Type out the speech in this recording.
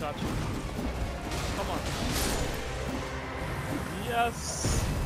Come on. Yes.